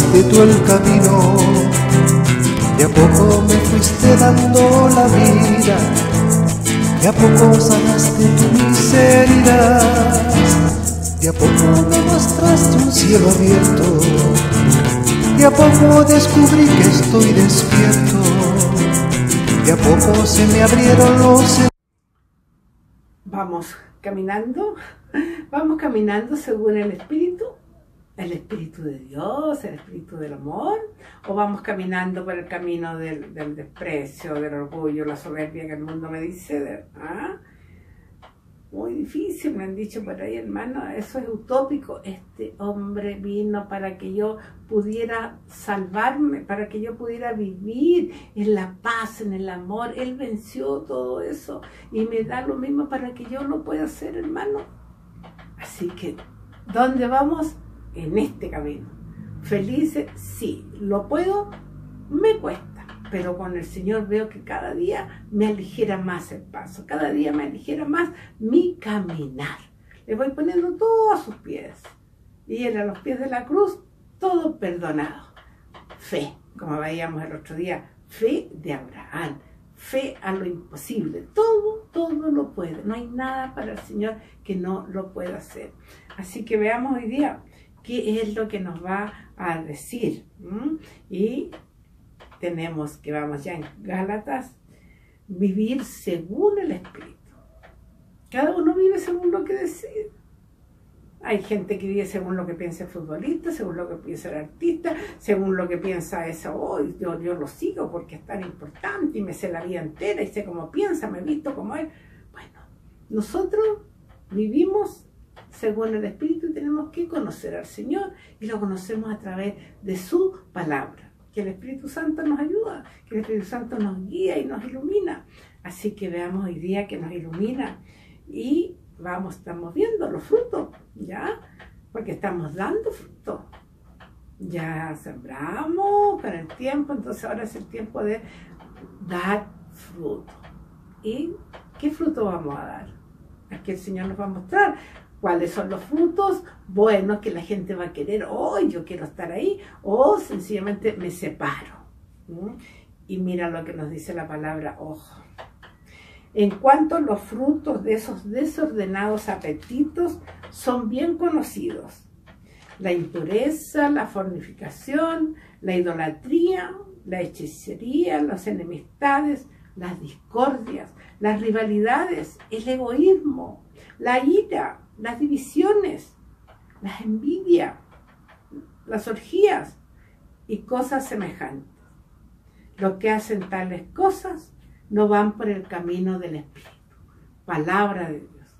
mostraste tú el camino, de a poco me fuiste dando la vida, de a poco sanaste tu miseria, de a poco me mostraste un cielo abierto, de a poco descubrí que estoy despierto, de a poco se me abrieron los... Vamos caminando, vamos caminando según el Espíritu el Espíritu de Dios, el Espíritu del amor, o vamos caminando por el camino del, desprecio, del orgullo, la soberbia que el mundo me dice, ¿ah? muy difícil, me han dicho por ahí, hermano, eso es utópico. Este hombre vino para que yo pudiera salvarme, para que yo pudiera vivir en la paz, en el amor. Él venció todo eso y me da lo mismo para que yo lo pueda hacer, hermano. Así que, ¿dónde vamos? En este camino. Felices, sí, lo puedo, me cuesta, pero con el Señor veo que cada día me aligera más el paso, cada día me aligera más mi caminar. Le voy poniendo todo a sus pies. Y él a los pies de la cruz, todo perdonado. Fe, como veíamos el otro día, fe de Abraham, fe a lo imposible. Todo, todo lo puede. No hay nada para el Señor que no lo pueda hacer. Así que veamos hoy día qué es lo que nos va a decir. Y tenemos que, vamos ya en Gálatas, vivir según el Espíritu. Cada uno vive según lo que decide. Hay gente que vive según lo que piensa el futbolista, según lo que piensa el artista, según lo que piensa eso, oh, yo, yo lo sigo porque es tan importante y me sé la vida entera y sé cómo piensa, me he visto como él. Bueno, nosotros vivimos según el Espíritu tenemos que conocer al Señor y lo conocemos a través de su palabra. Que el Espíritu Santo nos ayuda, que el Espíritu Santo nos guía y nos ilumina. Así que veamos hoy día que nos ilumina y vamos, estamos viendo los frutos, ¿ya? Porque estamos dando frutos. Ya sembramos con el tiempo, entonces ahora es el tiempo de dar fruto. ¿Y qué fruto vamos a dar? Aquí el Señor nos va a mostrar. ¿Cuáles son los frutos? Bueno, que la gente va a querer, oh, yo quiero estar ahí, o sencillamente me separo. Y mira lo que nos dice la palabra ojo. En cuanto a los frutos de esos desordenados apetitos son bien conocidos. La impureza, la fornificación, la idolatría, la hechicería, las enemistades, las discordias, las rivalidades, el egoísmo, la ira, las divisiones, las envidias, las orgías y cosas semejantes. Los que hacen tales cosas no van por el camino del Espíritu. Palabra de Dios.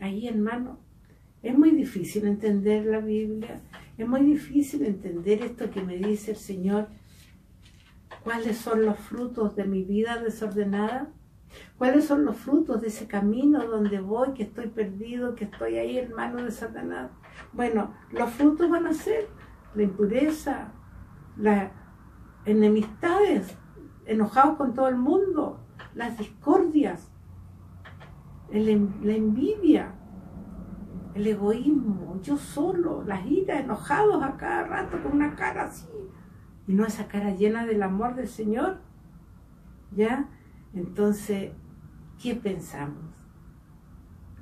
Ahí, hermano, es muy difícil entender la Biblia. Es muy difícil entender esto que me dice el Señor. ¿Cuáles son los frutos de mi vida desordenada? ¿Cuáles son los frutos de ese camino donde voy, que estoy perdido, que estoy ahí en manos de Satanás? Bueno, los frutos van a ser la impureza, las enemistades, enojados con todo el mundo, las discordias, la envidia, el egoísmo, yo solo, las iras, enojados a cada rato con una cara así, y no esa cara llena del amor del Señor, ¿ya? Entonces, ¿qué pensamos?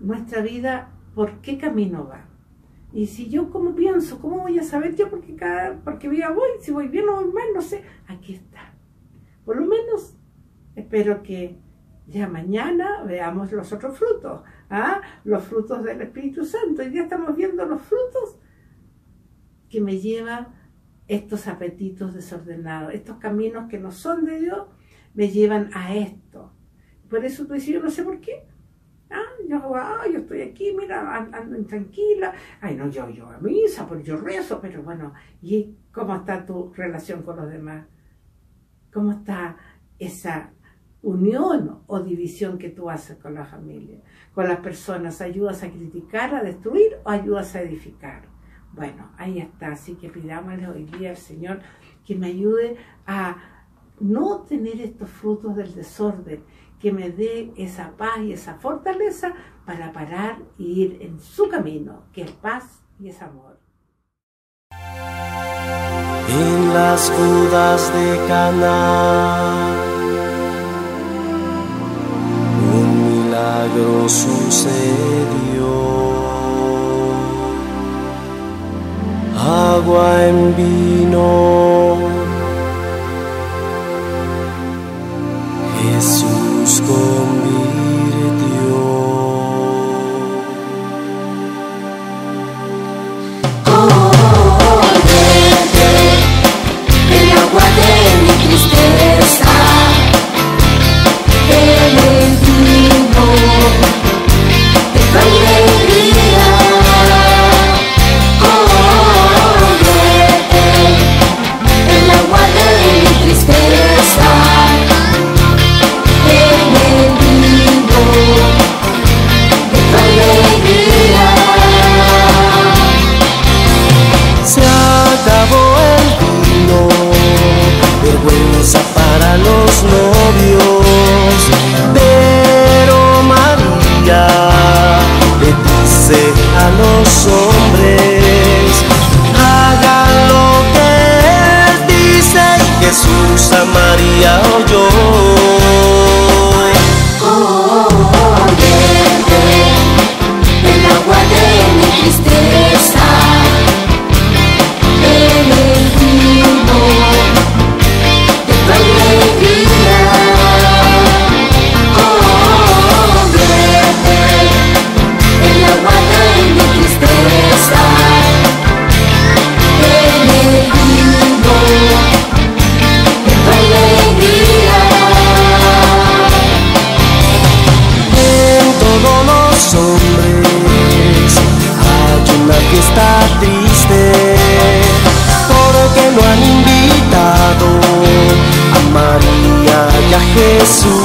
Nuestra vida, ¿por qué camino va? Y si yo como pienso, ¿cómo voy a saber yo porque cada, porque voy, si voy bien o voy mal, no sé, aquí está. Por lo menos espero que ya mañana veamos los otros frutos, ¿ah? los frutos del Espíritu Santo. Y ya estamos viendo los frutos que me llevan estos apetitos desordenados, estos caminos que no son de Dios me llevan a esto. Por eso tú dices, yo no sé por qué. Ah, yo, ah, yo estoy aquí, mira, ando intranquila. Ay, no, yo, yo a misa, porque yo rezo, pero bueno, ¿y cómo está tu relación con los demás? ¿Cómo está esa unión o división que tú haces con la familia, con las personas? ¿Ayudas a criticar, a destruir o ayudas a edificar? Bueno, ahí está, así que pidámosle hoy día al Señor que me ayude a no tener estos frutos del desorden, que me dé esa paz y esa fortaleza para parar y ir en su camino, que es paz y es amor. En las bodas de Cana, un milagro sucedió. Agua en vino isso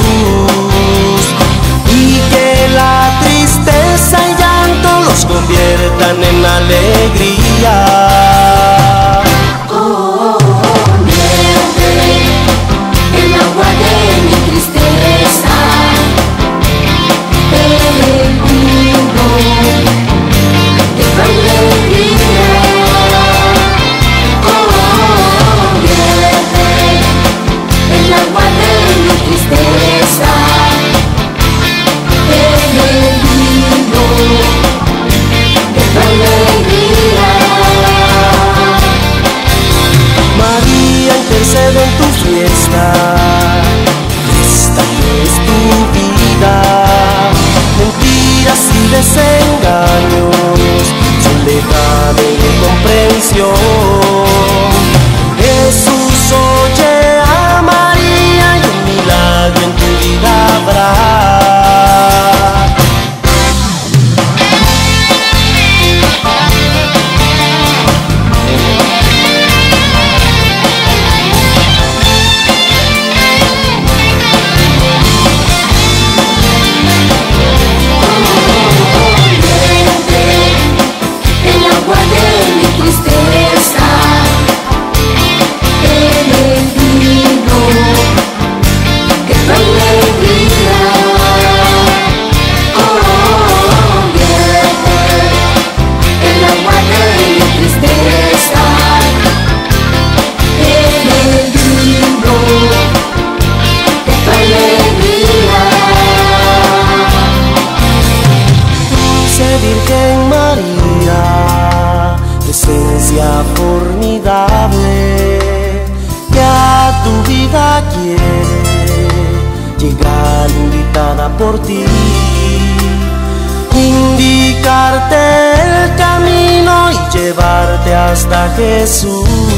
indicarte el camino y llevarte hasta Jesús.